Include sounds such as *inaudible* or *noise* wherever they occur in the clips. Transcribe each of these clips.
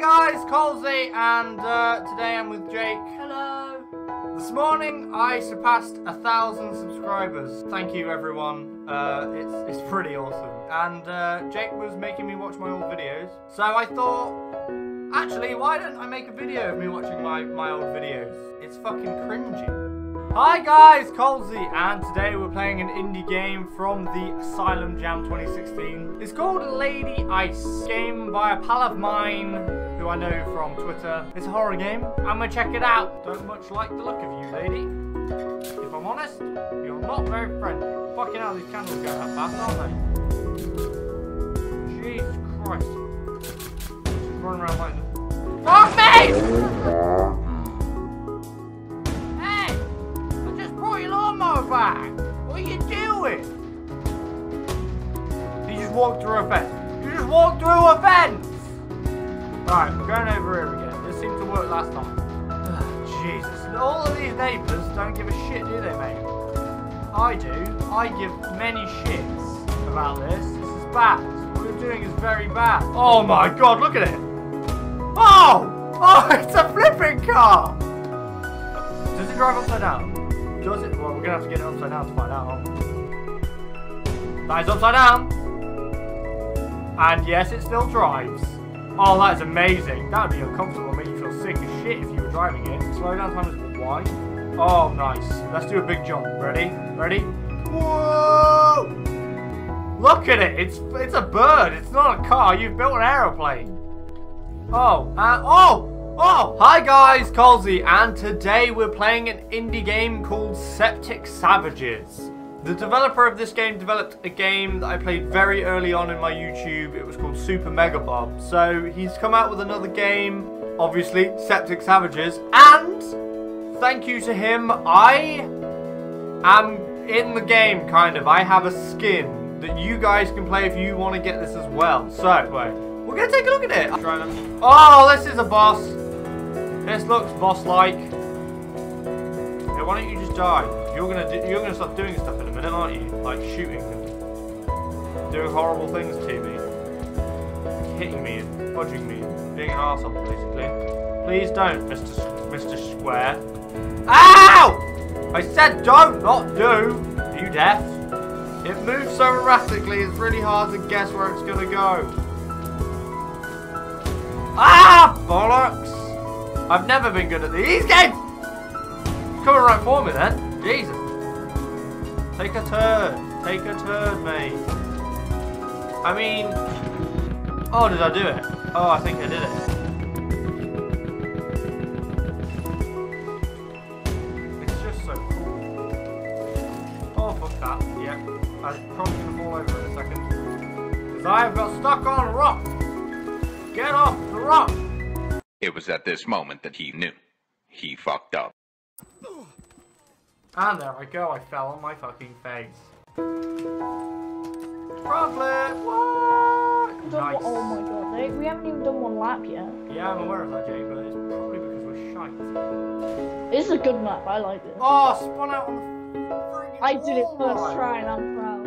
Hi guys, Colesy, and uh, today I'm with Jake. Hello. This morning I surpassed a thousand subscribers. Thank you everyone. Uh, it's it's pretty awesome. And uh, Jake was making me watch my old videos, so I thought, actually, why don't I make a video of me watching my my old videos? It's fucking cringy. Hi guys, Colesy, and today we're playing an indie game from the Asylum Jam 2016. It's called Lady Ice, game by a pal of mine who I know from Twitter. It's a horror game. I'm gonna check it out. Don't much like the look of you, lady. If I'm honest, you're not very friendly. Fucking hell, these candles go that fast, aren't they? Jesus Christ. Just running around like. Fuck me! Hey! I just brought your lawnmower back. What are you doing? You just walked through a fence. You just walked through a fence! Right, we're going over here again. This seemed to work last time. Ugh, *sighs* Jesus. All of these neighbours don't give a shit, do they, mate? I do. I give many shits about this. This is bad. What we're doing is very bad. Oh my god, look at it! Oh! Oh, *laughs* it's a flipping car! Does it drive upside down? Does it? Well, we're gonna have to get it upside down to find out? That is upside down! And yes, it still drives. Oh, that is amazing. That would be uncomfortable and make you feel sick as shit if you were driving it. Slow down time is Y. Oh, nice. Let's do a big jump. Ready? Ready? Whoa! Look at it. It's it's a bird. It's not a car. You've built an aeroplane. Oh, uh, oh! Oh! Hi guys, Colesy, and today we're playing an indie game called Septic Savages. The developer of this game developed a game that I played very early on in my YouTube. It was called Super Mega Bob. So he's come out with another game, obviously, Septic Savages, and thank you to him, I am in the game, kind of. I have a skin that you guys can play if you want to get this as well. So, wait, we're going to take a look at it. I'm trying to... Oh, this is a boss. This looks boss-like. Why don't you just die? You're gonna do, you're gonna start doing stuff in a minute, aren't you? Like shooting and doing horrible things to me, hitting me and fudging me, being an arsehole, basically. Please don't, Mr. S Mr. Square. Ow! I said don't, not do. Are you deaf? It moves so erratically, it's really hard to guess where it's gonna go. Ah! Bollocks! I've never been good at these games! Coming right for me then. Jesus. Take a turn. Take a turn, mate. I mean... Oh, did I do it? Oh, I think I did it. It's just so cool. Oh, fuck that. Yep. I'm probably going to fall over in a second. Because I've got stuck on a rock. Get off the rock. It was at this moment that he knew. He fucked up. And there I go, I fell on my fucking face. Chocolate! What? Nice. Oh my god, they, we haven't even done one lap yet. Yeah, I'm aware of that, Jay, but it's probably because we're shite. This is a good map, I like this. Oh, spun out on the I did it first ride. try and I'm proud.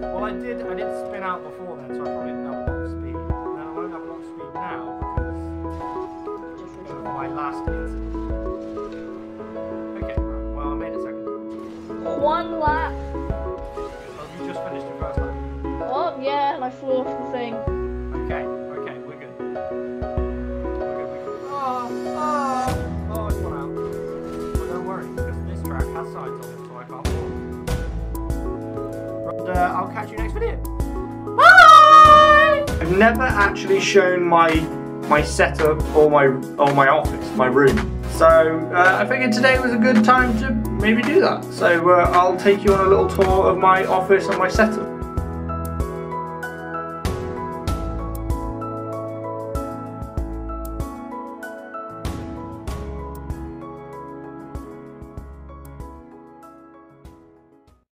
Well, I did, I did spin out before then, so I probably didn't have a lot of speed. Now I won't have a lot of speed now because of my last incident. I flew off the thing. Okay, okay, we're good. We're good, we're good. Oh, oh, oh, it's one out. Well, don't worry, because this track has sides on it, so I can't fall. But, uh, I'll catch you next video. Bye! I've never actually shown my my setup or my or my office, my room. So uh, I figured today was a good time to maybe do that. So uh, I'll take you on a little tour of my office and my setup.